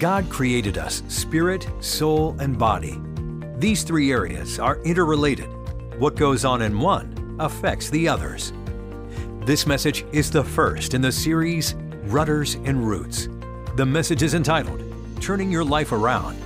God created us spirit, soul, and body. These three areas are interrelated. What goes on in one affects the others. This message is the first in the series Rudders and Routes. The message is entitled Turning Your Life Around.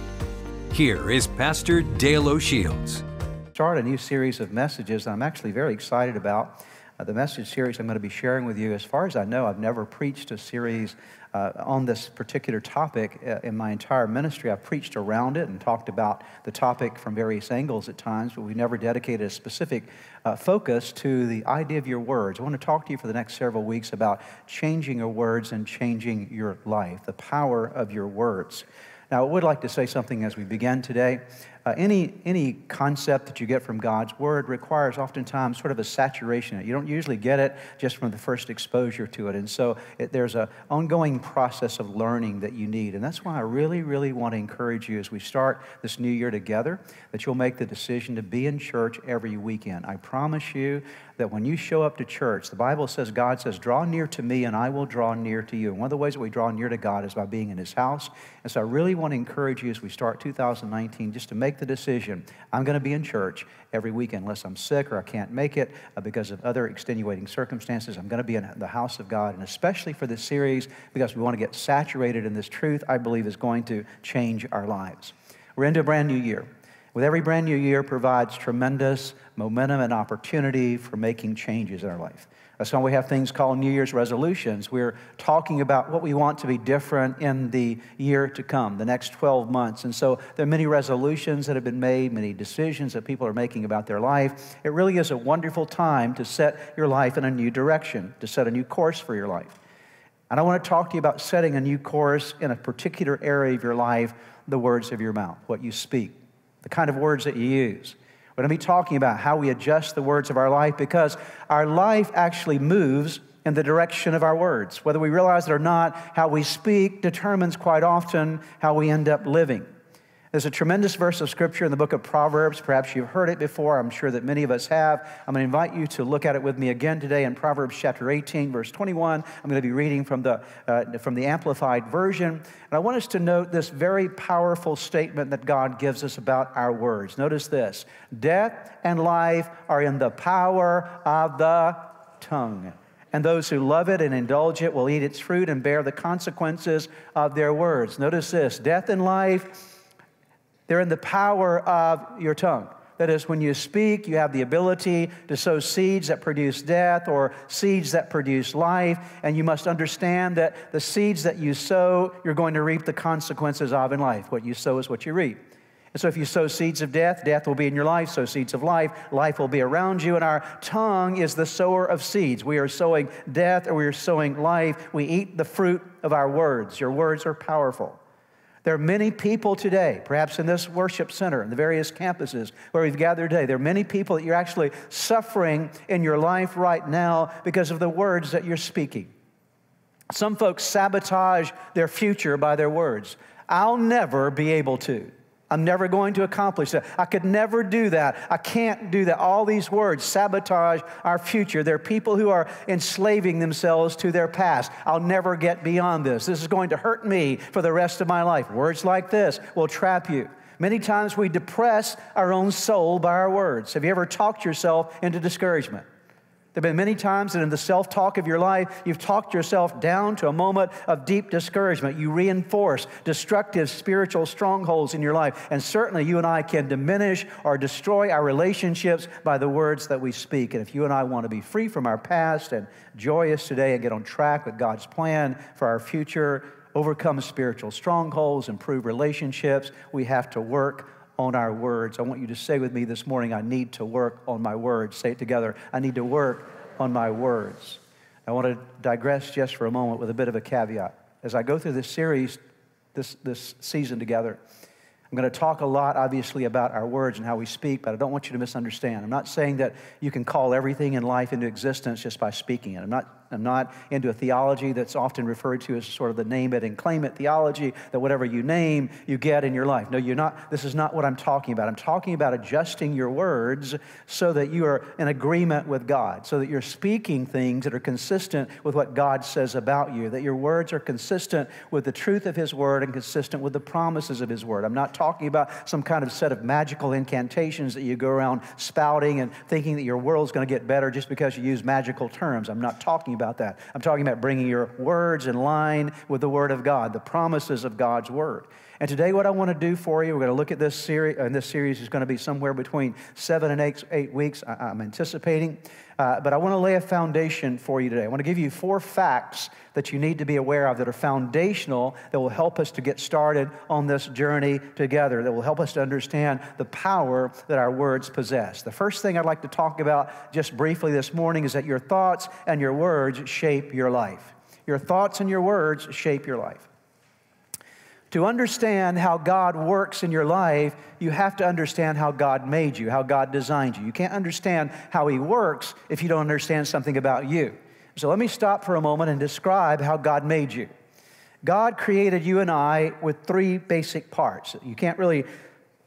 Here is Pastor Dale O'Shields. Start a new series of messages I'm actually very excited about. Uh, the message series I'm going to be sharing with you, as far as I know, I've never preached a series uh, on this particular topic uh, in my entire ministry. I've preached around it and talked about the topic from various angles at times, but we've never dedicated a specific uh, focus to the idea of your words. I want to talk to you for the next several weeks about changing your words and changing your life, the power of your words. Now, I would like to say something as we begin today. Uh, any, any concept that you get from God's Word requires oftentimes sort of a saturation. You don't usually get it just from the first exposure to it. And so it, there's an ongoing process of learning that you need. And that's why I really, really want to encourage you as we start this new year together that you'll make the decision to be in church every weekend. I promise you that when you show up to church, the Bible says, God says, draw near to me and I will draw near to you. And one of the ways that we draw near to God is by being in his house. And so I really want to encourage you as we start 2019 just to make the decision. I'm going to be in church every weekend unless I'm sick or I can't make it uh, because of other extenuating circumstances. I'm going to be in the house of God. And especially for this series, because we want to get saturated in this truth, I believe is going to change our lives. We're into a brand new year. With every brand new year provides tremendous momentum and opportunity for making changes in our life. That's why we have things called New Year's resolutions. We're talking about what we want to be different in the year to come, the next 12 months. And so there are many resolutions that have been made, many decisions that people are making about their life. It really is a wonderful time to set your life in a new direction, to set a new course for your life. And I want to talk to you about setting a new course in a particular area of your life, the words of your mouth, what you speak the kind of words that you use. We're going to be talking about how we adjust the words of our life because our life actually moves in the direction of our words. Whether we realize it or not, how we speak determines quite often how we end up living. There's a tremendous verse of scripture in the book of Proverbs. Perhaps you've heard it before. I'm sure that many of us have. I'm going to invite you to look at it with me again today in Proverbs chapter 18, verse 21. I'm going to be reading from the, uh, from the Amplified Version. And I want us to note this very powerful statement that God gives us about our words. Notice this Death and life are in the power of the tongue and those who love it and indulge it will eat its fruit and bear the consequences of their words. Notice this death and life they're in the power of your tongue. That is, when you speak, you have the ability to sow seeds that produce death or seeds that produce life. And you must understand that the seeds that you sow, you're going to reap the consequences of in life. What you sow is what you reap. And so, if you sow seeds of death, death will be in your life. Sow seeds of life, life will be around you. And our tongue is the sower of seeds. We are sowing death or we are sowing life. We eat the fruit of our words. Your words are powerful. There are many people today, perhaps in this worship center, in the various campuses where we've gathered today, there are many people that you're actually suffering in your life right now because of the words that you're speaking. Some folks sabotage their future by their words. I'll never be able to. I'm never going to accomplish that. I could never do that. I can't do that. All these words sabotage our future. They're people who are enslaving themselves to their past. I'll never get beyond this. This is going to hurt me for the rest of my life. Words like this will trap you. Many times we depress our own soul by our words. Have you ever talked yourself into discouragement? There have been many times that in the self talk of your life, you've talked yourself down to a moment of deep discouragement. You reinforce destructive spiritual strongholds in your life. And certainly, you and I can diminish or destroy our relationships by the words that we speak. And if you and I want to be free from our past and joyous today and get on track with God's plan for our future, overcome spiritual strongholds, improve relationships, we have to work on our words. I want you to say with me this morning, I need to work on my words. Say it together. I need to work on my words. I want to digress just for a moment with a bit of a caveat. As I go through this series, this, this season together, I'm going to talk a lot, obviously, about our words and how we speak, but I don't want you to misunderstand. I'm not saying that you can call everything in life into existence just by speaking it. I'm not I'm not into a theology that's often referred to as sort of the name it and claim it theology, that whatever you name, you get in your life. No, you're not. This is not what I'm talking about. I'm talking about adjusting your words so that you are in agreement with God, so that you're speaking things that are consistent with what God says about you, that your words are consistent with the truth of His word and consistent with the promises of His word. I'm not talking about some kind of set of magical incantations that you go around spouting and thinking that your world's going to get better just because you use magical terms. I'm not talking about that. I'm talking about bringing your words in line with the Word of God, the promises of God's Word. And today, what I want to do for you, we're going to look at this series, and this series is going to be somewhere between seven and eight, eight weeks, I, am anticipating. Uh, but I want to lay a foundation for you today. I want to give you four facts that you need to be aware of that are foundational that will help us to get started on this journey together, that will help us to understand the power that our words possess. The first thing I'd like to talk about just briefly this morning is that your thoughts and your words shape your life. Your thoughts and your words shape your life. To understand how God works in your life, you have to understand how God made you, how God designed you. You can't understand how He works if you don't understand something about you. So let me stop for a moment and describe how God made you. God created you and I with three basic parts. You can't really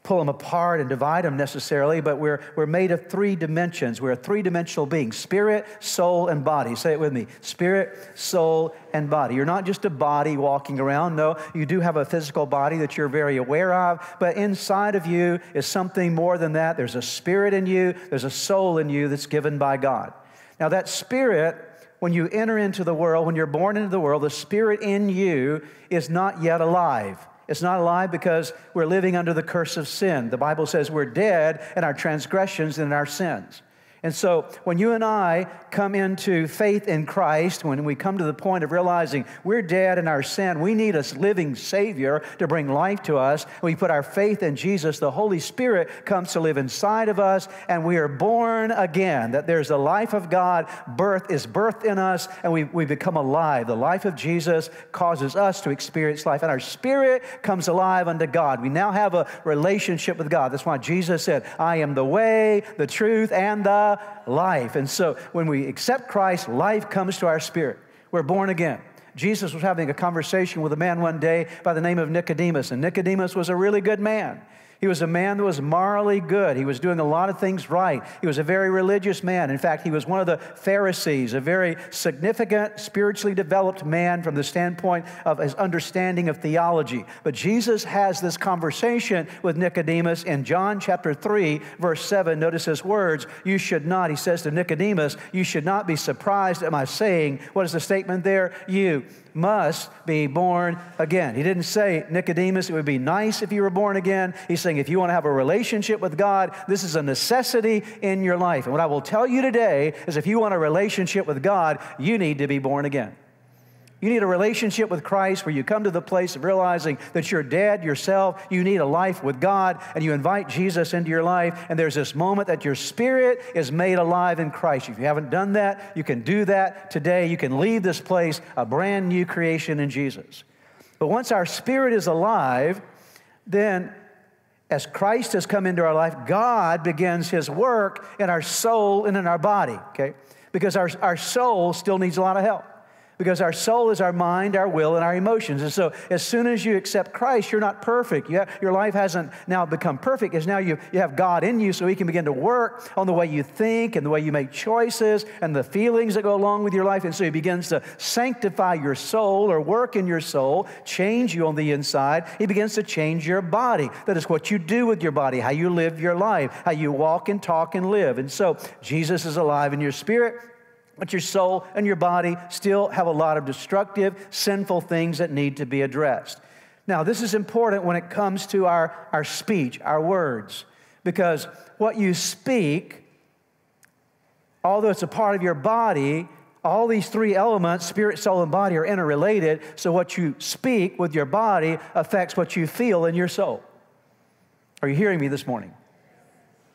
pull them apart and divide them necessarily, but we're, we're made of three dimensions. We're a three dimensional being spirit, soul, and body. Say it with me spirit, soul, and body. You're not just a body walking around. No, you do have a physical body that you're very aware of, but inside of you is something more than that. There's a spirit in you, there's a soul in you that's given by God. Now, that spirit, when you enter into the world, when you're born into the world, the spirit in you is not yet alive. It's not alive because we're living under the curse of sin. The Bible says we're dead in our transgressions and in our sins. And so when you and I come into faith in Christ, when we come to the point of realizing we're dead in our sin, we need a living Savior to bring life to us. We put our faith in Jesus, the Holy Spirit comes to live inside of us, and we are born again. That there's the life of God, birth is birthed in us, and we, we become alive. The life of Jesus causes us to experience life, and our spirit comes alive unto God. We now have a relationship with God. That's why Jesus said, I am the way, the truth, and the life. And so when we accept Christ, life comes to our spirit. We're born again. Jesus was having a conversation with a man one day by the name of Nicodemus, and Nicodemus was a really good man. He was a man that was morally good. He was doing a lot of things right. He was a very religious man. In fact, he was one of the Pharisees, a very significant, spiritually developed man from the standpoint of his understanding of theology. But Jesus has this conversation with Nicodemus in John chapter 3, verse 7. Notice his words You should not, he says to Nicodemus, you should not be surprised at my saying. What is the statement there? You must be born again. He didn't say, Nicodemus, it would be nice if you were born again. He's saying, if you want to have a relationship with God, this is a necessity in your life. And what I will tell you today is if you want a relationship with God, you need to be born again. You need a relationship with Christ where you come to the place of realizing that you're dead yourself. You need a life with God, and you invite Jesus into your life. And there's this moment that your spirit is made alive in Christ. If you haven't done that, you can do that today. You can leave this place a brand new creation in Jesus. But once our spirit is alive, then as Christ has come into our life, God begins his work in our soul and in our body, okay? Because our, our soul still needs a lot of help because our soul is our mind, our will, and our emotions. And so, as soon as you accept Christ, you're not perfect. You have, your life hasn't now become perfect, as now you, you have God in you, so He can begin to work on the way you think and the way you make choices and the feelings that go along with your life. And so, He begins to sanctify your soul or work in your soul, change you on the inside. He begins to change your body. That is what you do with your body, how you live your life, how you walk and talk and live. And so, Jesus is alive in your spirit. But your soul and your body still have a lot of destructive, sinful things that need to be addressed. Now, this is important when it comes to our, our speech, our words, because what you speak, although it's a part of your body, all these three elements, spirit, soul, and body, are interrelated. So, what you speak with your body affects what you feel in your soul. Are you hearing me this morning?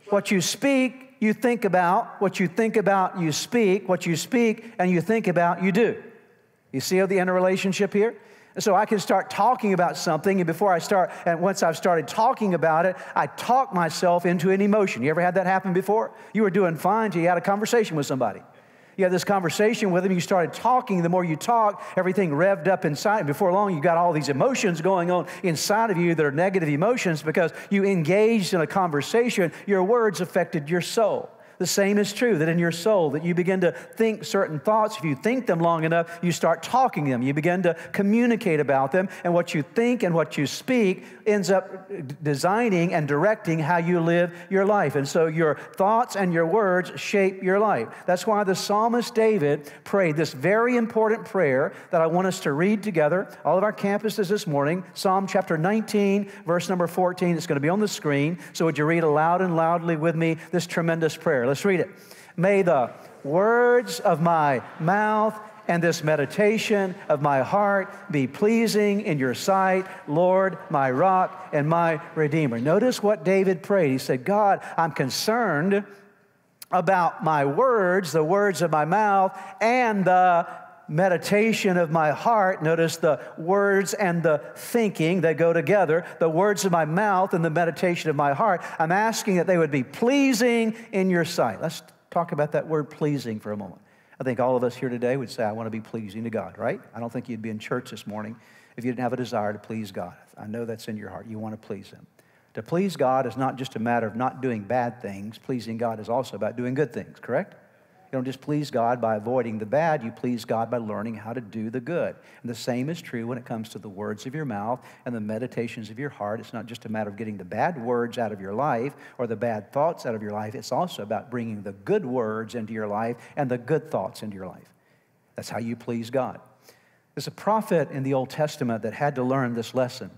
What you speak you think about, what you think about, you speak, what you speak and you think about, you do. You see the interrelationship here? So I can start talking about something, and before I start, and once I've started talking about it, I talk myself into an emotion. You ever had that happen before? You were doing fine until you had a conversation with somebody. You had this conversation with him, you started talking. The more you talk, everything revved up inside. And before long, you got all these emotions going on inside of you that are negative emotions because you engaged in a conversation. Your words affected your soul. The same is true that in your soul that you begin to think certain thoughts. If you think them long enough, you start talking them. You begin to communicate about them, and what you think and what you speak ends up designing and directing how you live your life. And so your thoughts and your words shape your life. That's why the psalmist David prayed this very important prayer that I want us to read together. All of our campuses this morning, Psalm chapter 19, verse number 14. It's going to be on the screen. So would you read aloud and loudly with me this tremendous prayer? Prayer. Let's read it. May the words of my mouth and this meditation of my heart be pleasing in your sight, Lord, my rock and my redeemer. Notice what David prayed. He said, God, I'm concerned about my words, the words of my mouth, and the meditation of my heart. Notice the words and the thinking, they go together. The words of my mouth and the meditation of my heart. I'm asking that they would be pleasing in your sight. Let's talk about that word pleasing for a moment. I think all of us here today would say, I want to be pleasing to God, right? I don't think you'd be in church this morning if you didn't have a desire to please God. I know that's in your heart. You want to please Him. To please God is not just a matter of not doing bad things, pleasing God is also about doing good things, correct? You don't just please God by avoiding the bad, you please God by learning how to do the good. And the same is true when it comes to the words of your mouth and the meditations of your heart. It's not just a matter of getting the bad words out of your life or the bad thoughts out of your life, it's also about bringing the good words into your life and the good thoughts into your life. That's how you please God. There's a prophet in the Old Testament that had to learn this lesson.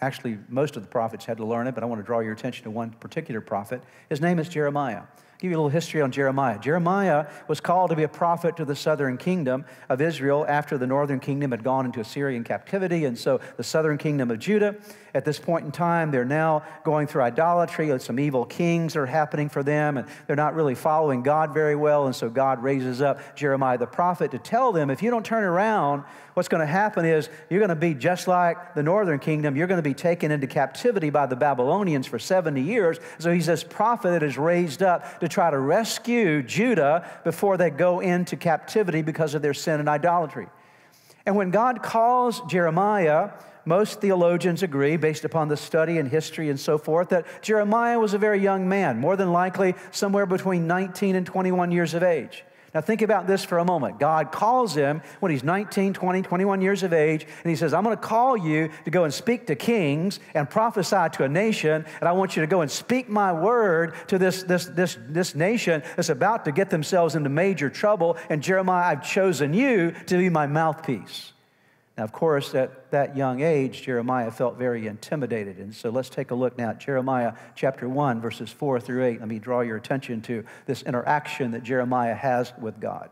Actually, most of the prophets had to learn it, but I want to draw your attention to one particular prophet. His name is Jeremiah give you a little history on Jeremiah. Jeremiah was called to be a prophet to the southern kingdom of Israel after the northern kingdom had gone into Assyrian captivity. And so the southern kingdom of Judah, at this point in time, they're now going through idolatry. Some evil kings are happening for them, and they're not really following God very well. And so God raises up Jeremiah the prophet to tell them if you don't turn around, what's going to happen is you're going to be just like the northern kingdom. You're going to be taken into captivity by the Babylonians for 70 years. So he's this prophet that is raised up to try to rescue Judah before they go into captivity because of their sin and idolatry. And when God calls Jeremiah, most theologians agree, based upon the study and history and so forth, that Jeremiah was a very young man, more than likely somewhere between 19 and 21 years of age. Now, think about this for a moment. God calls him when he's 19, 20, 21 years of age, and he says, I'm going to call you to go and speak to kings and prophesy to a nation, and I want you to go and speak my word to this, this, this, this nation that's about to get themselves into major trouble. And Jeremiah, I've chosen you to be my mouthpiece. Now, of course, at that young age, Jeremiah felt very intimidated. And so let's take a look now at Jeremiah chapter 1, verses 4 through 8. Let me draw your attention to this interaction that Jeremiah has with God.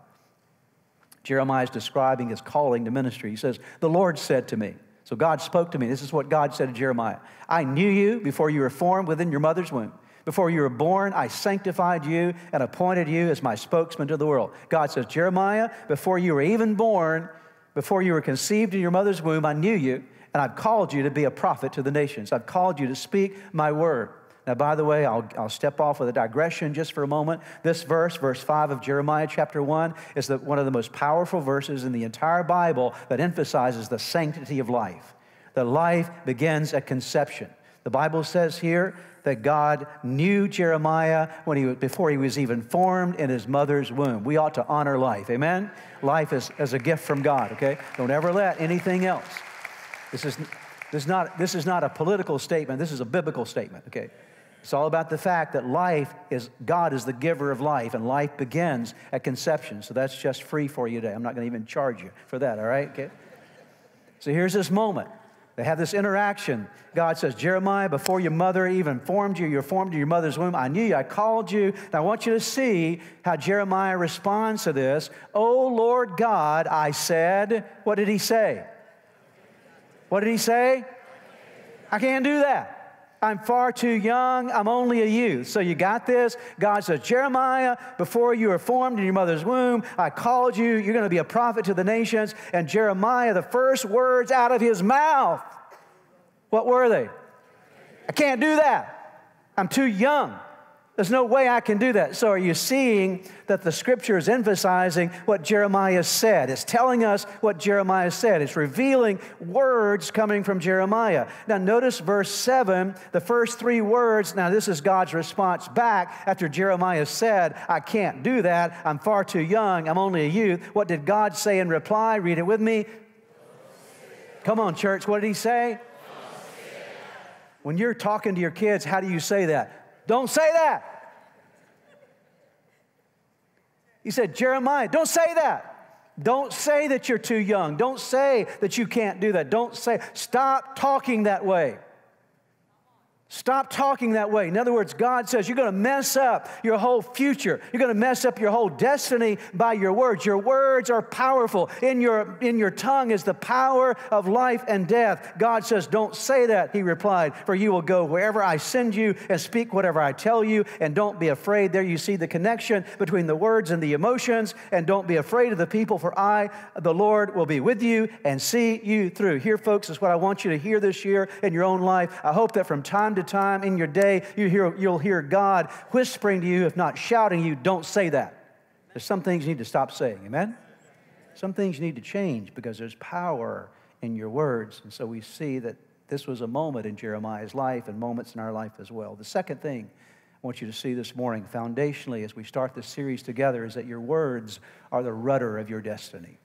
Jeremiah is describing his calling to ministry. He says, The Lord said to me, so God spoke to me. This is what God said to Jeremiah I knew you before you were formed within your mother's womb. Before you were born, I sanctified you and appointed you as my spokesman to the world. God says, Jeremiah, before you were even born, before you were conceived in your mother's womb, I knew you, and I've called you to be a prophet to the nations. I've called you to speak my word. Now, by the way, I'll, I'll step off with a digression just for a moment. This verse, verse 5 of Jeremiah chapter 1, is the, one of the most powerful verses in the entire Bible that emphasizes the sanctity of life. That life begins at conception. The Bible says here that God knew Jeremiah when he, before he was even formed in his mother's womb. We ought to honor life. Amen? Life is as a gift from God, okay? Don't ever let anything else. This is, this, is not, this is not a political statement, this is a biblical statement, okay? It's all about the fact that life is, God is the giver of life, and life begins at conception. So that's just free for you today. I'm not going to even charge you for that, all right? Okay? So here's this moment. They have this interaction. God says, Jeremiah, before your mother even formed you, you're formed in your mother's womb. I knew you, I called you. And I want you to see how Jeremiah responds to this. Oh, Lord God, I said, what did he say? What did he say? I can't do that. I'm far too young. I'm only a youth. So you got this? God says, Jeremiah, before you were formed in your mother's womb, I called you. You're going to be a prophet to the nations. And Jeremiah, the first words out of his mouth, what were they? I can't do that. I'm too young. There's no way I can do that. So, are you seeing that the scripture is emphasizing what Jeremiah said? It's telling us what Jeremiah said. It's revealing words coming from Jeremiah. Now, notice verse 7, the first three words. Now, this is God's response back after Jeremiah said, I can't do that. I'm far too young. I'm only a youth. What did God say in reply? Read it with me. Come on, church. What did he say? When you're talking to your kids, how do you say that? Don't say that. He said, Jeremiah, don't say that. Don't say that you're too young. Don't say that you can't do that. Don't say, stop talking that way. Stop talking that way. In other words, God says you're going to mess up your whole future. You're going to mess up your whole destiny by your words. Your words are powerful. In your, in your tongue is the power of life and death. God says, Don't say that, he replied, for you will go wherever I send you and speak whatever I tell you, and don't be afraid. There you see the connection between the words and the emotions, and don't be afraid of the people, for I, the Lord, will be with you and see you through. Here, folks, is what I want you to hear this year in your own life. I hope that from time to time in your day, you hear, you'll hear God whispering to you, if not shouting you, don't say that. There's some things you need to stop saying. Amen? Some things you need to change because there's power in your words. And so we see that this was a moment in Jeremiah's life and moments in our life as well. The second thing I want you to see this morning, foundationally, as we start this series together, is that your words are the rudder of your destiny.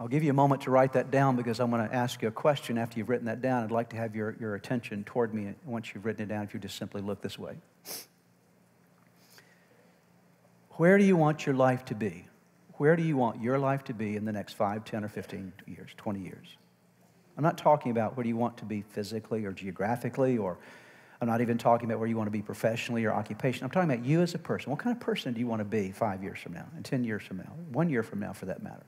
I'll give you a moment to write that down because I'm going to ask you a question after you've written that down. I'd like to have your, your attention toward me once you've written it down, if you just simply look this way. Where do you want your life to be? Where do you want your life to be in the next 5, 10, or 15 years, 20 years? I'm not talking about where do you want to be physically or geographically, or I'm not even talking about where you want to be professionally or occupation. I'm talking about you as a person. What kind of person do you want to be five years from now, and 10 years from now, one year from now, for that matter?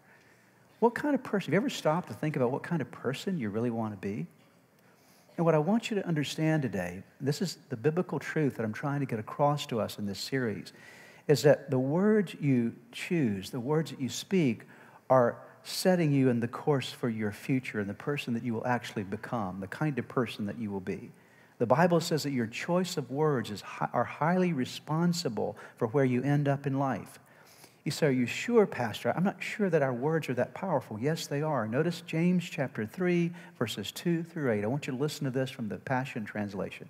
What kind of person? Have you ever stopped to think about what kind of person you really want to be? And what I want you to understand today, this is the biblical truth that I'm trying to get across to us in this series, is that the words you choose, the words that you speak, are setting you in the course for your future and the person that you will actually become, the kind of person that you will be. The Bible says that your choice of words is, are highly responsible for where you end up in life. You say, Are you sure, Pastor? I'm not sure that our words are that powerful. Yes, they are. Notice James chapter 3, verses 2 through 8. I want you to listen to this from the Passion Translation.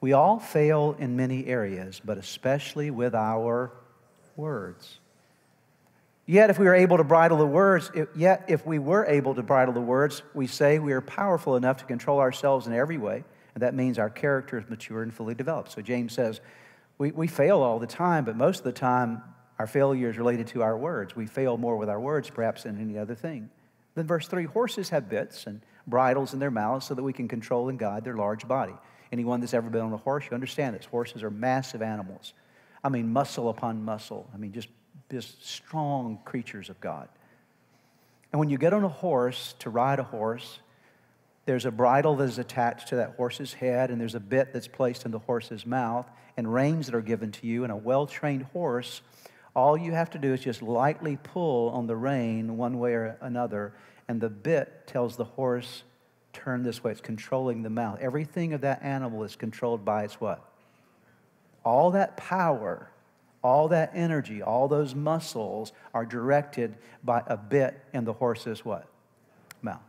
We all fail in many areas, but especially with our words. Yet, if we are able to bridle the words, yet if we were able to bridle the words, we say we are powerful enough to control ourselves in every way, and that means our character is mature and fully developed. So James says, we, we fail all the time, but most of the time, our failure is related to our words. We fail more with our words, perhaps, than any other thing. Then, verse 3 horses have bits and bridles in their mouths so that we can control and guide their large body. Anyone that's ever been on a horse, you understand this. Horses are massive animals. I mean, muscle upon muscle. I mean, just, just strong creatures of God. And when you get on a horse to ride a horse, there's a bridle that is attached to that horse's head, and there's a bit that's placed in the horse's mouth, and reins that are given to you. And a well trained horse all you have to do is just lightly pull on the rein one way or another, and the bit tells the horse, turn this way. It's controlling the mouth. Everything of that animal is controlled by its what? All that power, all that energy, all those muscles are directed by a bit in the horse's what? Mouth.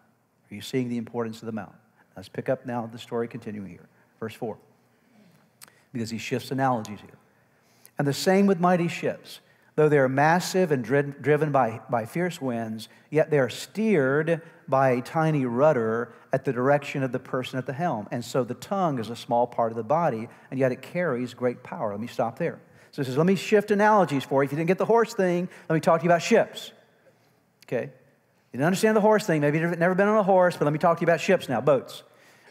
Are you seeing the importance of the mouth? Let's pick up now the story continuing here. Verse 4. Because he shifts analogies here. And the same with mighty ships. Though they are massive and driven by, by fierce winds, yet they are steered by a tiny rudder at the direction of the person at the helm. And so the tongue is a small part of the body, and yet it carries great power. Let me stop there. So he says, let me shift analogies for you. If you didn't get the horse thing, let me talk to you about ships. Okay? You didn't understand the horse thing. Maybe you've never been on a horse, but let me talk to you about ships now, boats.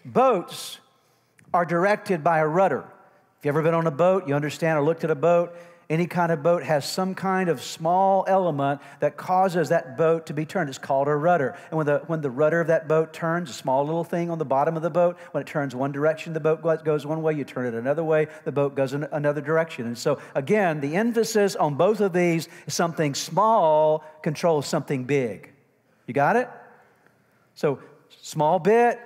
Boats are directed by a rudder. If you've ever been on a boat, you understand or looked at a boat, any kind of boat has some kind of small element that causes that boat to be turned. It's called a rudder. And when the, when the rudder of that boat turns, a small little thing on the bottom of the boat, when it turns one direction, the boat goes one way, you turn it another way, the boat goes in another direction. And so, again, the emphasis on both of these is something small controls something big. You got it? So, small bit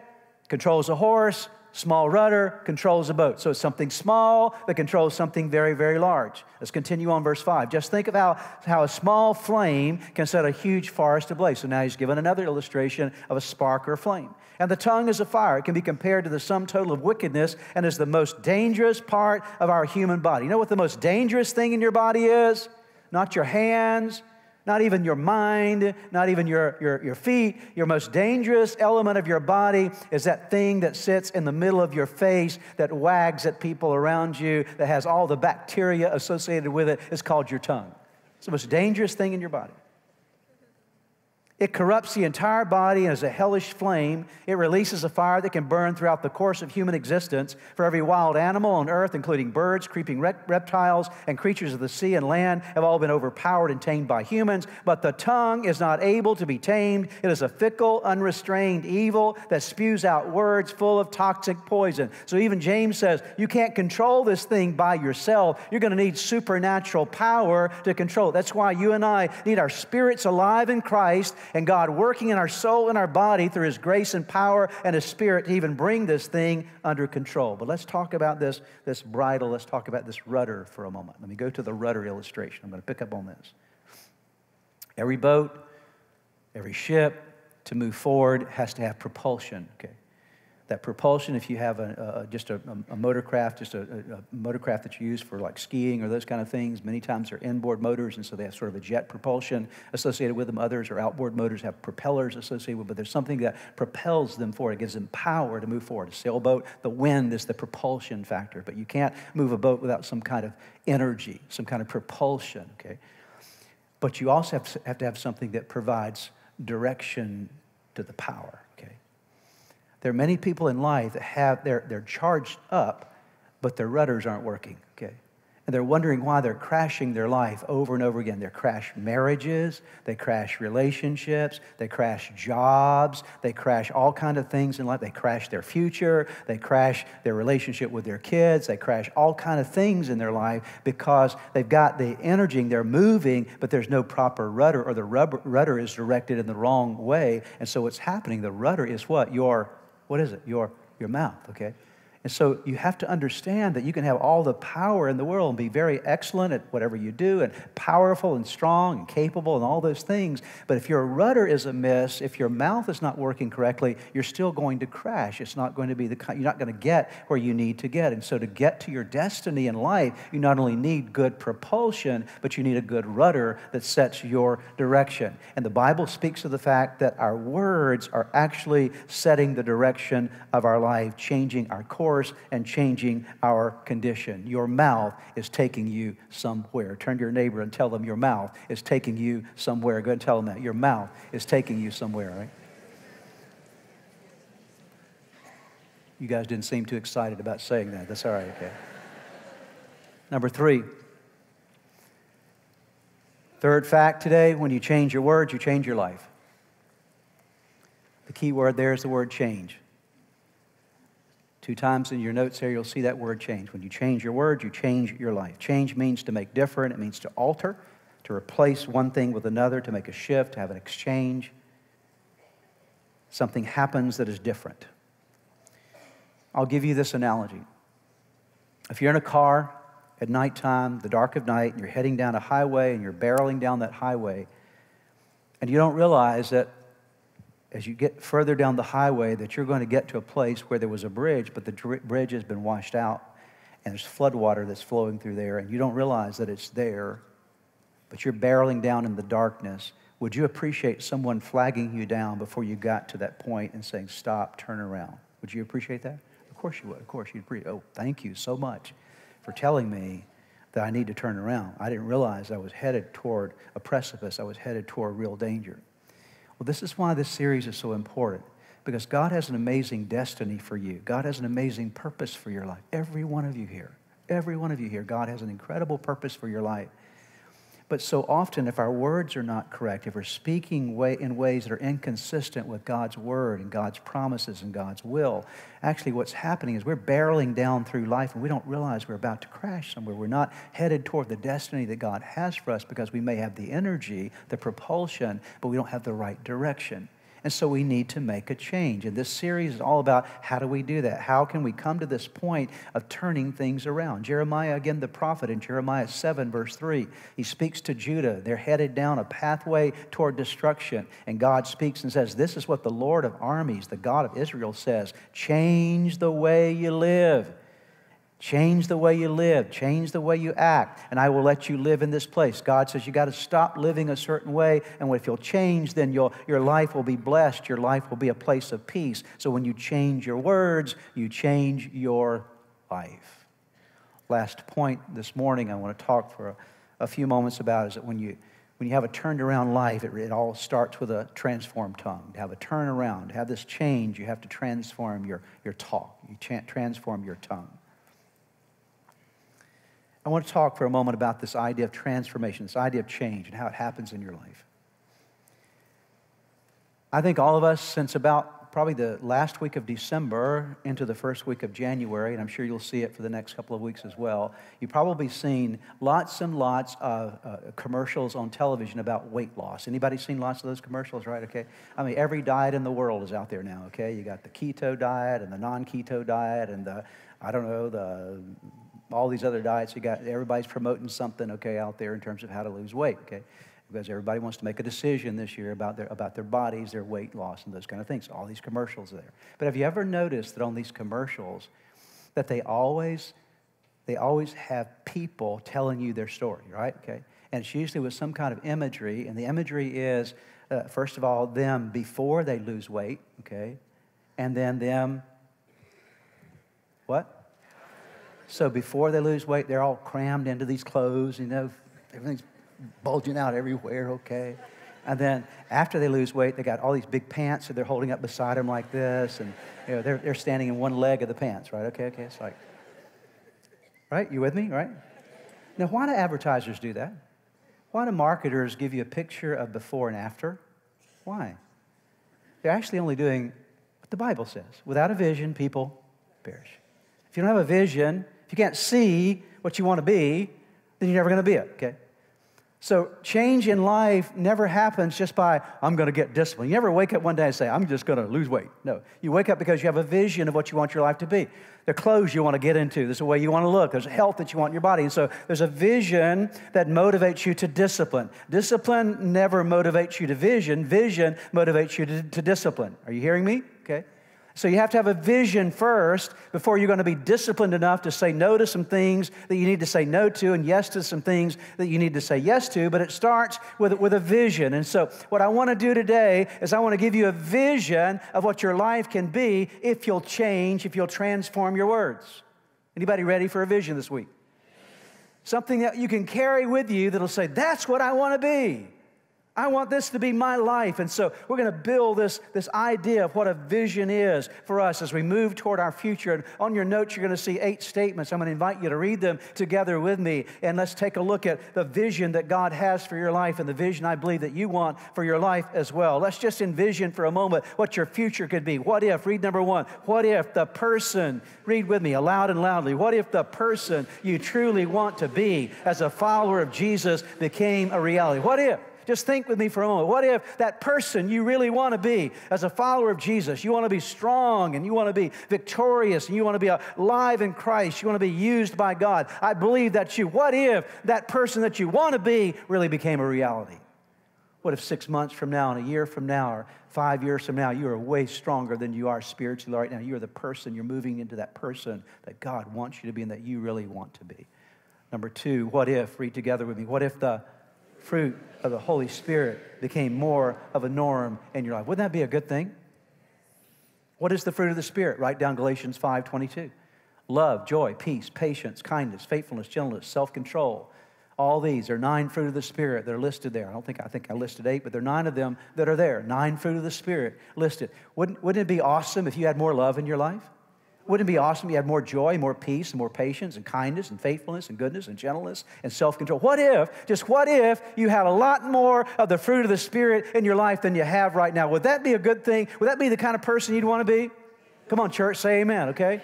controls a horse, Small rudder controls a boat. So it's something small that controls something very, very large. Let's continue on verse 5. Just think of how, how a small flame can set a huge forest ablaze. So now he's given another illustration of a spark or a flame. And the tongue is a fire. It can be compared to the sum total of wickedness and is the most dangerous part of our human body. You know what the most dangerous thing in your body is? Not your hands, not even your mind, not even your, your, your feet. Your most dangerous element of your body is that thing that sits in the middle of your face that wags at people around you, that has all the bacteria associated with it. It's called your tongue. It's the most dangerous thing in your body. It corrupts the entire body is a hellish flame. It releases a fire that can burn throughout the course of human existence. For every wild animal on earth, including birds, creeping reptiles, and creatures of the sea and land, have all been overpowered and tamed by humans. But the tongue is not able to be tamed. It is a fickle, unrestrained evil that spews out words full of toxic poison. So even James says, you can't control this thing by yourself. You're going to need supernatural power to control it. That's why you and I need our spirits alive in Christ and God working in our soul and our body through His grace and power and His Spirit to even bring this thing under control. But let's talk about this, this bridle. Let's talk about this rudder for a moment. Let me go to the rudder illustration. I'm going to pick up on this. Every boat, every ship to move forward has to have propulsion. Okay that propulsion, if you have a, a just a, a, motorcraft, just a, a, motorcraft that you use for like skiing or those kind of things, many times they're inboard motors, and so they have sort of a jet propulsion associated with them. Others are outboard motors, have propellers associated with, but there's something that propels them forward. It gives them power to move forward. A sailboat, the wind is the propulsion factor, but you can't move a boat without some kind of energy, some kind of propulsion. Okay, but you also have, to have something that provides direction to the power. There are many people in life that have, they're, they're charged up, but their rudders aren't working, okay? And they're wondering why they're crashing their life over and over again. They crash marriages, they crash relationships, they crash jobs, they crash all kind of things in life. They crash their future, they crash their relationship with their kids, they crash all kind of things in their life because they've got the energy, they're moving, but there's no proper rudder, or the rudder is directed in the wrong way. And so what's happening, the rudder is what? Your what is it? Your, your mouth, okay? And so you have to understand that you can have all the power in the world and be very excellent at whatever you do and powerful and strong and capable and all those things. But if your rudder is amiss, if your mouth is not working correctly, you're still going to crash. It's not going to be the you're not going to get where you need to get. And so to get to your destiny in life, you not only need good propulsion, but you need a good rudder that sets your direction. And the Bible speaks of the fact that our words are actually setting the direction of our life, changing our course and changing our condition. Your mouth is taking you somewhere. Turn to your neighbor and tell them your mouth is taking you somewhere. Go and tell them that. Your mouth is taking you somewhere, right? You guys didn't seem too excited about saying that. That's all right, okay. Number three. Third fact today when you change your words, you change your life. The key word there is the word change. Two times in your notes there, you'll see that word change. When you change your words, you change your life. Change means to make different, it means to alter, to replace one thing with another, to make a shift, to have an exchange. Something happens that is different. I'll give you this analogy. If you're in a car at nighttime, the dark of night, and you're heading down a highway and you're barreling down that highway, and you don't realize that as you get further down the highway that you're going to get to a place where there was a bridge, but the bridge has been washed out and there's flood water that's flowing through there, and you don't realize that it's there, but you're barreling down in the darkness. Would you appreciate someone flagging you down before you got to that point and saying, Stop, turn around? Would you appreciate that? Of course you would. Of course you'd appreciate Oh, thank you so much for telling me that I need to turn around. I didn't realize I was headed toward a precipice, I was headed toward real danger. Well, this is why this series is so important because God has an amazing destiny for you. God has an amazing purpose for your life. Every one of you here, every one of you here, God has an incredible purpose for your life. But so often, if our words are not correct, if we're speaking way, in ways that are inconsistent with God's word and God's promises and God's will, actually what's happening is we're barreling down through life and we don't realize we're about to crash somewhere. We're not headed toward the destiny that God has for us because we may have the energy, the propulsion, but we don't have the right direction. And so we need to make a change. And this series is all about how do we do that? How can we come to this point of turning things around? Jeremiah, again, the prophet in Jeremiah 7, verse 3, he speaks to Judah. They're headed down a pathway toward destruction. And God speaks and says, This is what the Lord of armies, the God of Israel, says change the way you live. Change the way you live, change the way you act, and I will let you live in this place. God says you got to stop living a certain way, and if you'll change, then your, your life will be blessed. Your life will be a place of peace. So when you change your words, you change your life. Last point this morning I want to talk for a, a few moments about is that when you, when you have a turned around life, it, it all starts with a transformed tongue. To have a turnaround, to have this change, you have to transform your, your talk, you transform your tongue. I want to talk for a moment about this idea of transformation, this idea of change, and how it happens in your life. I think all of us, since about probably the last week of December into the first week of January, and I'm sure you'll see it for the next couple of weeks as well, you've probably seen lots and lots of uh, commercials on television about weight loss. Anybody seen lots of those commercials, right? Okay. I mean, every diet in the world is out there now, okay? You got the keto diet and the non keto diet and the, I don't know, the all these other diets you got everybody's promoting something okay out there in terms of how to lose weight okay? Because everybody wants to make a decision this year about their about their bodies their weight loss and those kind of things all these commercials are there. But have you ever noticed that on these commercials that they always they always have people telling you their story right okay? And it's usually with some kind of imagery and the imagery is uh, first of all them before they lose weight okay? And then them what so before they lose weight, they're all crammed into these clothes, you know, everything's bulging out everywhere, okay? And then after they lose weight, they got all these big pants that they're holding up beside them like this, and you know, they're, they're standing in one leg of the pants, right? Okay, okay, it's like, right? You with me, right? Now, why do advertisers do that? Why do marketers give you a picture of before and after? Why? They're actually only doing what the Bible says. Without a vision, people perish. If you don't have a vision, if you can't see what you want to be, then you're never going to be it, okay? So change in life never happens just by, I'm going to get disciplined. You never wake up one day and say, I'm just going to lose weight. No. You wake up because you have a vision of what you want your life to be. Are clothes you want to get into. There's a way you want to look. There's health that you want in your body. And so there's a vision that motivates you to discipline. Discipline never motivates you to vision. Vision motivates you to, to discipline. Are you hearing me? Okay. So you have to have a vision first before you're going to be disciplined enough to say no to some things that you need to say no to and yes to some things that you need to say yes to. But it starts with, with a vision. And so what I want to do today is I want to give you a vision of what your life can be if you'll change, if you'll transform your words. Anybody ready for a vision this week? Something that you can carry with you that'll say, that's what I want to be. I want this to be my life. And so we're going to build this, this idea of what a vision is for us as we move toward our future. And on your notes, you're going to see eight statements. I'm going to invite you to read them together with me. And let's take a look at the vision that God has for your life and the vision I believe that you want for your life as well. Let's just envision for a moment what your future could be. What if, read number one, what if the person, read with me aloud and loudly, what if the person you truly want to be as a follower of Jesus became a reality? What if? Just think with me for a moment. What if that person you really want to be as a follower of Jesus, you want to be strong and you want to be victorious and you want to be alive in Christ, you want to be used by God? I believe that's you. What if that person that you want to be really became a reality? What if six months from now and a year from now or five years from now, you are way stronger than you are spiritually right now? You're the person, you're moving into that person that God wants you to be and that you really want to be. Number two, what if, read together with me, what if the fruit of the Holy Spirit became more of a norm in your life. Wouldn't that be a good thing? What is the fruit of the Spirit? Write down Galatians 5:22. Love, joy, peace, patience, kindness, faithfulness, gentleness, self-control. All these are nine fruit of the Spirit that are listed there. I don't think I think I listed eight, but there are nine of them that are there. Nine fruit of the Spirit listed. Wouldn't, wouldn't it be awesome if you had more love in your life? Wouldn't it be awesome if you had more joy, more peace, and more patience, and kindness, and faithfulness, and goodness, and gentleness, and self control? What if, just what if, you had a lot more of the fruit of the Spirit in your life than you have right now? Would that be a good thing? Would that be the kind of person you'd want to be? Come on, church, say amen, okay?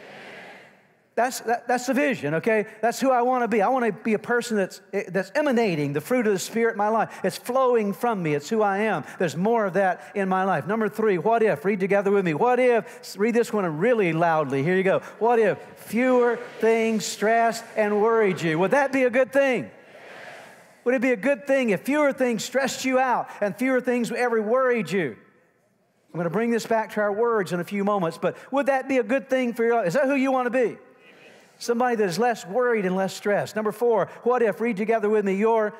That's, that, that's the vision, okay? That's who I want to be. I want to be a person that's, that's emanating the fruit of the Spirit in my life. It's flowing from me. It's who I am. There's more of that in my life. Number three, what if? Read together with me. What if? Read this one really loudly. Here you go. What if fewer things stressed and worried you? Would that be a good thing? Would it be a good thing if fewer things stressed you out and fewer things ever worried you? I'm going to bring this back to our words in a few moments, but would that be a good thing for your life? Is that who you want to be? Somebody that is less worried and less stressed. Number four, what if, read together with me, your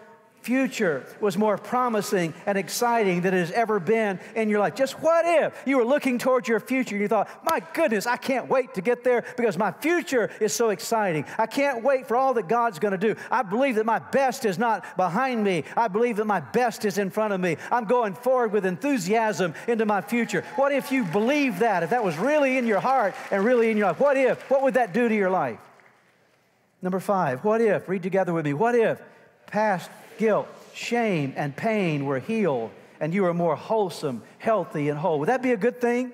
future was more promising and exciting than it has ever been in your life. Just what if you were looking towards your future and you thought, my goodness, I can't wait to get there because my future is so exciting. I can't wait for all that God's going to do. I believe that my best is not behind me. I believe that my best is in front of me. I'm going forward with enthusiasm into my future. What if you believe that? If that was really in your heart and really in your life, what if? What would that do to your life? Number five, what if? Read together with me. What if past guilt, shame, and pain were healed and you were more wholesome, healthy, and whole? Would that be a good thing?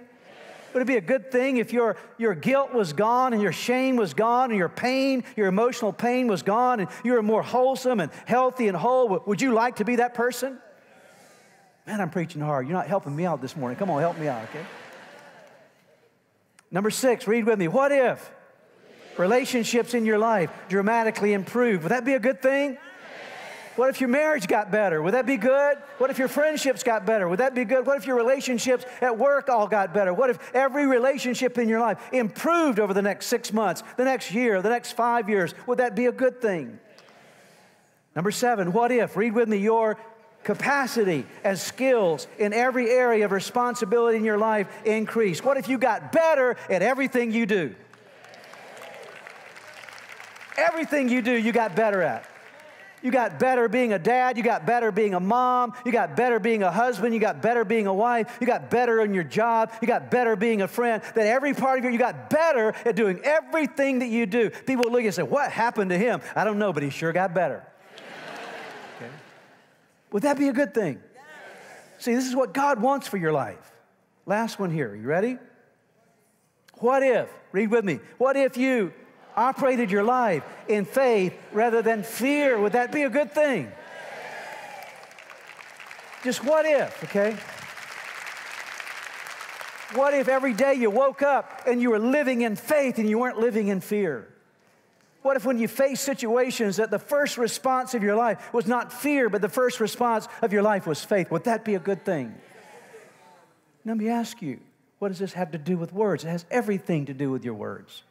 Would it be a good thing if your, your guilt was gone and your shame was gone and your pain, your emotional pain was gone and you were more wholesome and healthy and whole? Would you like to be that person? Man, I'm preaching hard. You're not helping me out this morning. Come on, help me out, okay? Number six, read with me. What if relationships in your life dramatically improve. Would that be a good thing? What if your marriage got better? Would that be good? What if your friendships got better? Would that be good? What if your relationships at work all got better? What if every relationship in your life improved over the next six months, the next year, the next five years? Would that be a good thing? Number seven, what if, read with me, your capacity and skills in every area of responsibility in your life increase? What if you got better at everything you do? Everything you do, you got better at. You got better being a dad. You got better being a mom. You got better being a husband. You got better being a wife. You got better in your job. You got better being a friend. That every part of you, you got better at doing everything that you do. People look and say, What happened to him? I don't know, but he sure got better. Okay. Would that be a good thing? See, this is what God wants for your life. Last one here. You ready? What if, read with me, what if you operated your life in faith rather than fear, would that be a good thing? Just what if, okay? What if every day you woke up and you were living in faith and you weren't living in fear? What if when you face situations that the first response of your life was not fear, but the first response of your life was faith? Would that be a good thing? Let me ask you, what does this have to do with words? It has everything to do with your words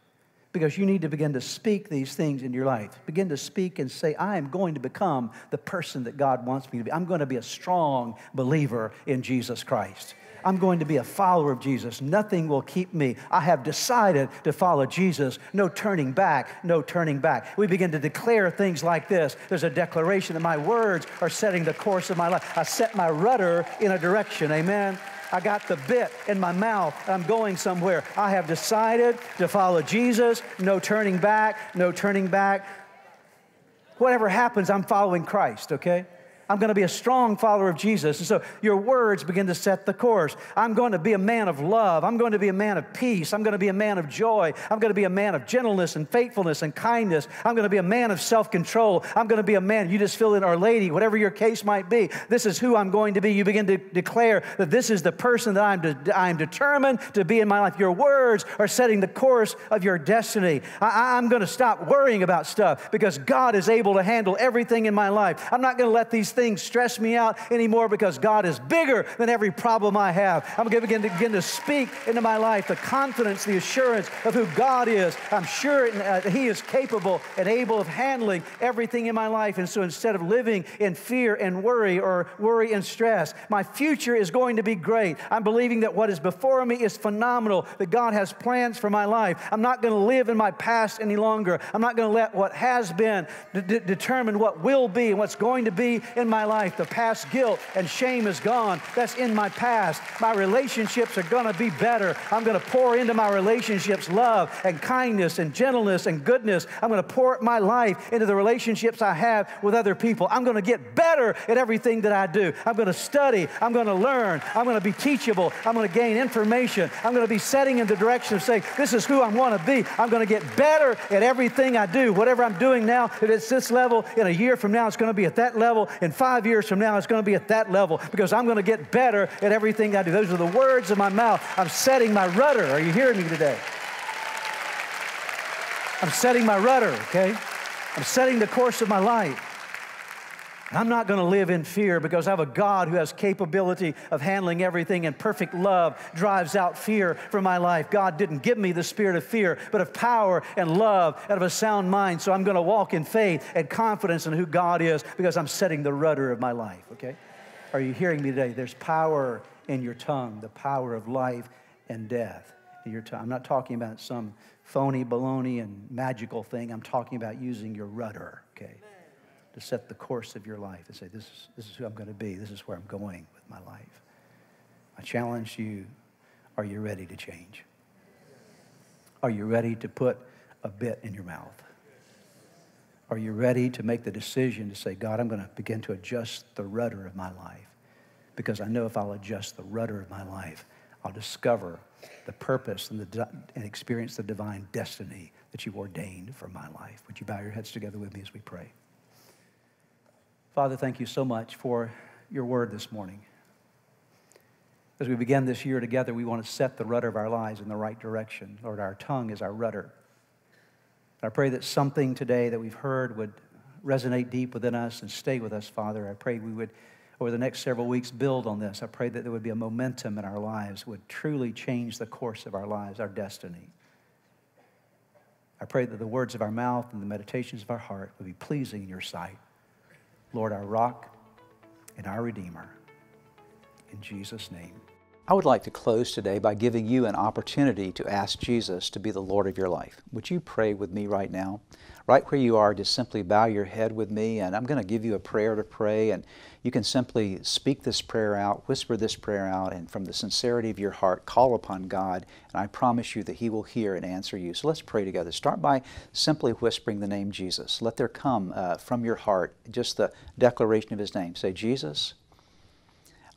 because you need to begin to speak these things in your life. Begin to speak and say, I am going to become the person that God wants me to be. I'm going to be a strong believer in Jesus Christ. I'm going to be a follower of Jesus. Nothing will keep me. I have decided to follow Jesus. No turning back, no turning back. We begin to declare things like this. There's a declaration that my words are setting the course of my life. I set my rudder in a direction. Amen. I got the bit in my mouth. I'm going somewhere. I have decided to follow Jesus. No turning back, no turning back. Whatever happens, I'm following Christ, okay? I'm going to be a strong follower of Jesus. And so your words begin to set the course. I'm going to be a man of love. I'm going to be a man of peace. I'm going to be a man of joy. I'm going to be a man of gentleness and faithfulness and kindness. I'm going to be a man of self control. I'm going to be a man, you just fill in our lady, whatever your case might be. This is who I'm going to be. You begin to declare that this is the person that I'm, de- I'm determined to be in my life. Your words are setting the course of your destiny. I- I'm going to stop worrying about stuff because God is able to handle everything in my life. I'm not going to let these things stress me out anymore because God is bigger than every problem I have. I'm going to begin to, speak into my life the confidence, the assurance of who God is. I'm sure uh, He is capable and able of handling everything in my life. And so instead of living in fear and worry or worry and stress, my future is going to be great. I'm believing that what is before me is phenomenal, that God has plans for my life. I'm not going to live in my past any longer. I'm not going to let what has been d- determine what will be and what's going to be in in my life. The past guilt and shame is gone. That's in my past. My relationships are going to be better. I'm going to pour into my relationships love and kindness and gentleness and goodness. I'm going to pour my life into the relationships I have with other people. I'm going to get better at everything that I do. I'm going to study. I'm going to learn. I'm going to be teachable. I'm going to gain information. I'm going to be setting in the direction of saying, This is who I want to be. I'm going to get better at everything I do. Whatever I'm doing now, if it's this level, in a year from now, it's going to be at that level. In five years from now, it's going to be at that level because I'm going to get better at everything I do. Those are the words of my mouth. I'm setting my rudder. Are you hearing me today? I'm setting my rudder, okay? I'm setting the course of my life. I'm not going to live in fear because I have a God who has capability of handling everything and perfect love drives out fear from my life. God didn't give me the spirit of fear, but of power and love and of a sound mind. So I'm going to walk in faith and confidence in who God is because I'm setting the rudder of my life, okay? Are you hearing me today? There's power in your tongue, the power of life and death in your tongue. I'm not talking about some phony baloney and magical thing. I'm talking about using your rudder, okay? To set the course of your life and say, this is, this is who I'm going to be. This is where I'm going with my life. I challenge you are you ready to change? Are you ready to put a bit in your mouth? Are you ready to make the decision to say, God, I'm going to begin to adjust the rudder of my life? Because I know if I'll adjust the rudder of my life, I'll discover the purpose and, the, and experience the divine destiny that you've ordained for my life. Would you bow your heads together with me as we pray? Father, thank you so much for your word this morning. As we begin this year together, we want to set the rudder of our lives in the right direction. Lord, our tongue is our rudder. I pray that something today that we've heard would resonate deep within us and stay with us, Father. I pray we would, over the next several weeks, build on this. I pray that there would be a momentum in our lives, would truly change the course of our lives, our destiny. I pray that the words of our mouth and the meditations of our heart would be pleasing in your sight. Lord, our rock and our Redeemer. In Jesus' name. I would like to close today by giving you an opportunity to ask Jesus to be the Lord of your life. Would you pray with me right now? Right where you are, just simply bow your head with me, and I'm going to give you a prayer to pray, and you can simply speak this prayer out, whisper this prayer out, and from the sincerity of your heart, call upon God, and I promise you that He will hear and answer you. So let's pray together. Start by simply whispering the name Jesus. Let there come uh, from your heart just the declaration of His name. Say, Jesus,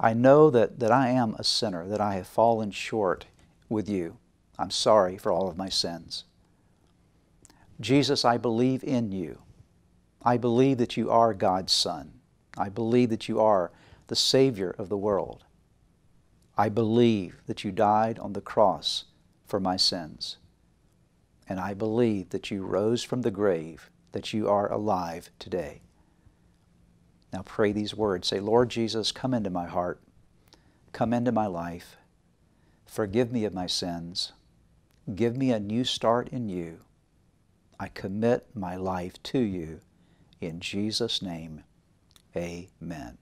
I know that, that I am a sinner, that I have fallen short with you. I'm sorry for all of my sins. Jesus, I believe in you. I believe that you are God's Son. I believe that you are the Savior of the world. I believe that you died on the cross for my sins. And I believe that you rose from the grave, that you are alive today. Now pray these words. Say, Lord Jesus, come into my heart. Come into my life. Forgive me of my sins. Give me a new start in you. I commit my life to you. In Jesus' name, amen.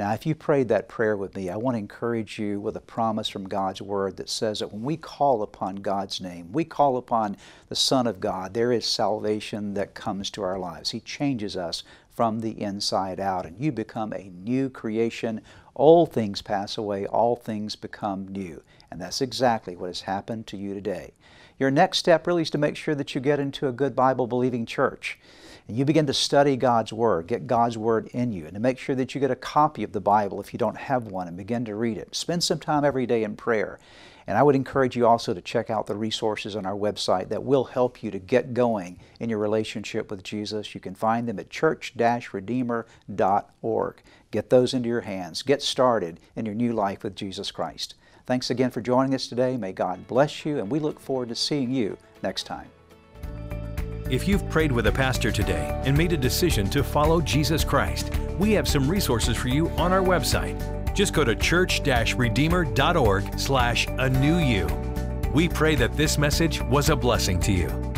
Now, if you prayed that prayer with me, I want to encourage you with a promise from God's Word that says that when we call upon God's name, we call upon the Son of God, there is salvation that comes to our lives. He changes us from the inside out, and you become a new creation. All things pass away, all things become new. And that's exactly what has happened to you today. Your next step really is to make sure that you get into a good Bible believing church. And you begin to study God's Word, get God's Word in you, and to make sure that you get a copy of the Bible if you don't have one and begin to read it. Spend some time every day in prayer. And I would encourage you also to check out the resources on our website that will help you to get going in your relationship with Jesus. You can find them at church-redeemer.org. Get those into your hands. Get started in your new life with Jesus Christ. Thanks again for joining us today. May God bless you, and we look forward to seeing you next time. If you've prayed with a pastor today and made a decision to follow Jesus Christ, we have some resources for you on our website just go to church-redeemer.org slash a new you. We pray that this message was a blessing to you.